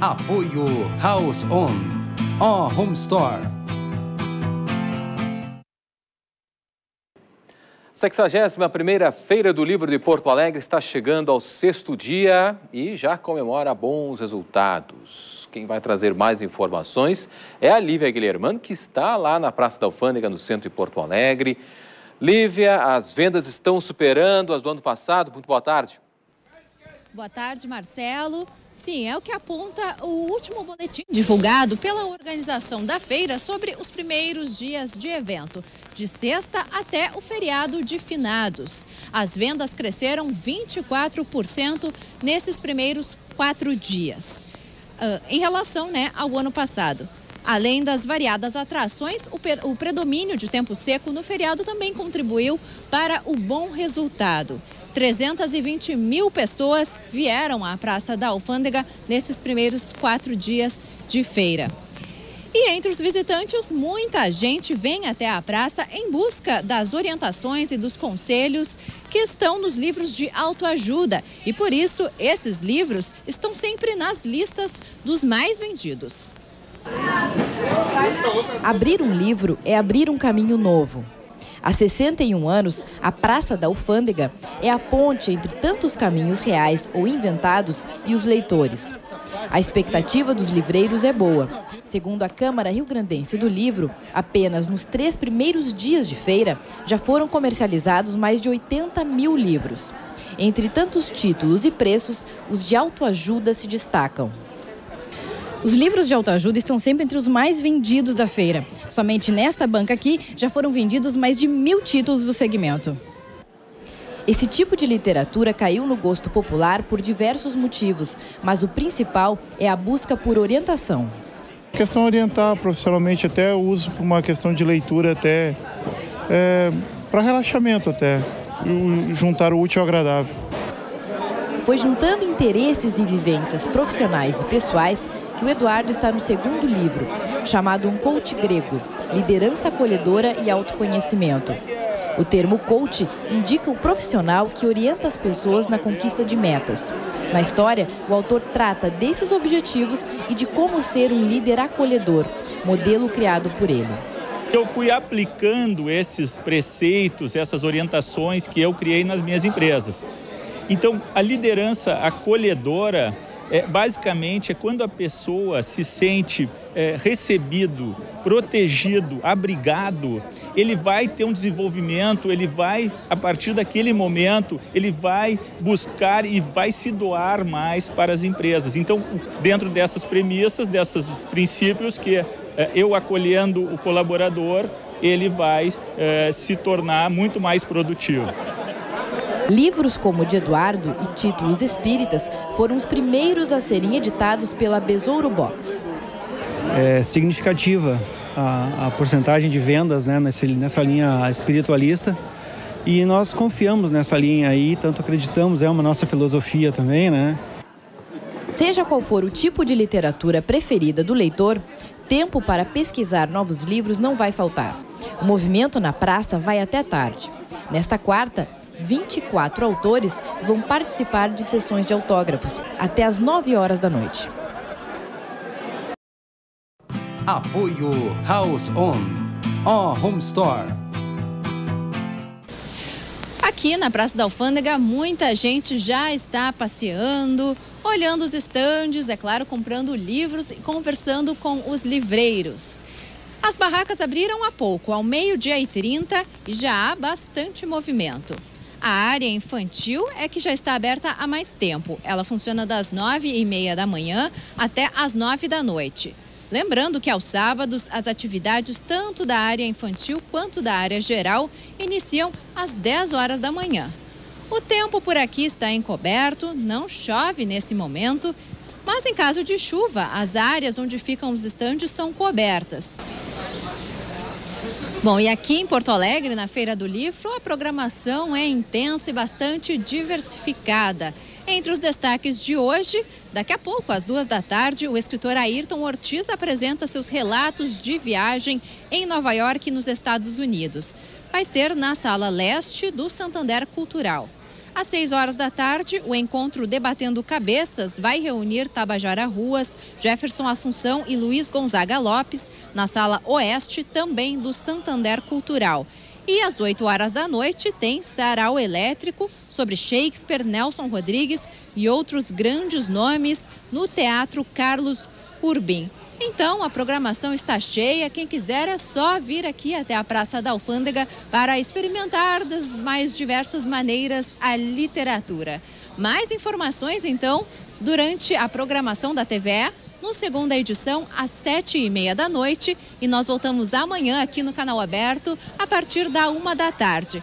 Apoio House On, a Home Store. 61ª Feira do Livro de Porto Alegre está chegando ao sexto dia e já comemora bons resultados. Quem vai trazer mais informações é a Lívia Guilhermano, que está lá na Praça da Alfândega, no centro de Porto Alegre. Lívia, as vendas estão superando as do ano passado. Muito boa tarde. Boa tarde, Marcelo. Sim, é o que aponta o último boletim divulgado pela organização da feira sobre os primeiros dias de evento, de sexta até o feriado de finados. As vendas cresceram 24% nesses primeiros quatro dias, uh, em relação né, ao ano passado. Além das variadas atrações, o, o predomínio de tempo seco no feriado também contribuiu para o bom resultado. 320 mil pessoas vieram à Praça da Alfândega nesses primeiros quatro dias de feira. E entre os visitantes, muita gente vem até a praça em busca das orientações e dos conselhos que estão nos livros de autoajuda. E por isso, esses livros estão sempre nas listas dos mais vendidos. Abrir um livro é abrir um caminho novo. Há 61 anos, a Praça da Alfândega é a ponte entre tantos caminhos reais ou inventados e os leitores. A expectativa dos livreiros é boa. Segundo a Câmara Rio Grandense do Livro, apenas nos três primeiros dias de feira já foram comercializados mais de 80 mil livros. Entre tantos títulos e preços, os de autoajuda se destacam. Os livros de autoajuda estão sempre entre os mais vendidos da feira. Somente nesta banca aqui já foram vendidos mais de mil títulos do segmento. Esse tipo de literatura caiu no gosto popular por diversos motivos, mas o principal é a busca por orientação. A questão orientar profissionalmente até o uso para uma questão de leitura até é, para relaxamento até, juntar o útil ao agradável. Foi juntando interesses e vivências profissionais e pessoais que o Eduardo está no segundo livro, chamado Um Coach Grego, Liderança Acolhedora e Autoconhecimento. O termo coach indica o profissional que orienta as pessoas na conquista de metas. Na história, o autor trata desses objetivos e de como ser um líder acolhedor, modelo criado por ele. Eu fui aplicando esses preceitos, essas orientações que eu criei nas minhas empresas. Então, a liderança acolhedora é, basicamente é quando a pessoa se sente é, recebido, protegido, abrigado, ele vai ter um desenvolvimento, ele vai, a partir daquele momento, ele vai buscar e vai se doar mais para as empresas. Então, dentro dessas premissas, desses princípios, que é, eu acolhendo o colaborador, ele vai é, se tornar muito mais produtivo. Livros como o de Eduardo e títulos espíritas foram os primeiros a serem editados pela Besouro Box. É significativa a, a porcentagem de vendas né, nessa, nessa linha espiritualista e nós confiamos nessa linha aí, tanto acreditamos, é uma nossa filosofia também, né? Seja qual for o tipo de literatura preferida do leitor, tempo para pesquisar novos livros não vai faltar. O movimento na praça vai até tarde. Nesta quarta, 24 autores vão participar de sessões de autógrafos até às 9 horas da noite. Apoio House On, a Home Store. Aqui na Praça da Alfândega, muita gente já está passeando, olhando os estandes, é claro, comprando livros e conversando com os livreiros. As barracas abriram há pouco, ao meio-dia e 30, e já há bastante movimento. A área infantil é que já está aberta há mais tempo. Ela funciona das nove e meia da manhã até às nove da noite. Lembrando que aos sábados, as atividades tanto da área infantil quanto da área geral iniciam às 10 horas da manhã. O tempo por aqui está encoberto, não chove nesse momento, mas em caso de chuva, as áreas onde ficam os estandes são cobertas. Bom, e aqui em Porto Alegre, na Feira do Livro, a programação é intensa e bastante diversificada. Entre os destaques de hoje, daqui a pouco, às duas da tarde, o escritor Ayrton Ortiz apresenta seus relatos de viagem em Nova York, nos Estados Unidos. Vai ser na Sala Leste do Santander Cultural. Às 6 horas da tarde, o encontro Debatendo Cabeças vai reunir Tabajara Ruas, Jefferson Assunção e Luiz Gonzaga Lopes na sala oeste também do Santander Cultural. E às 8 horas da noite tem Sarau Elétrico sobre Shakespeare, Nelson Rodrigues e outros grandes nomes no Teatro Carlos Urbim. Então, a programação está cheia. Quem quiser é só vir aqui até a Praça da Alfândega para experimentar das mais diversas maneiras a literatura. Mais informações, então, durante a programação da TVE, no segunda edição, às sete e meia da noite. E nós voltamos amanhã aqui no canal aberto, a partir da uma da tarde.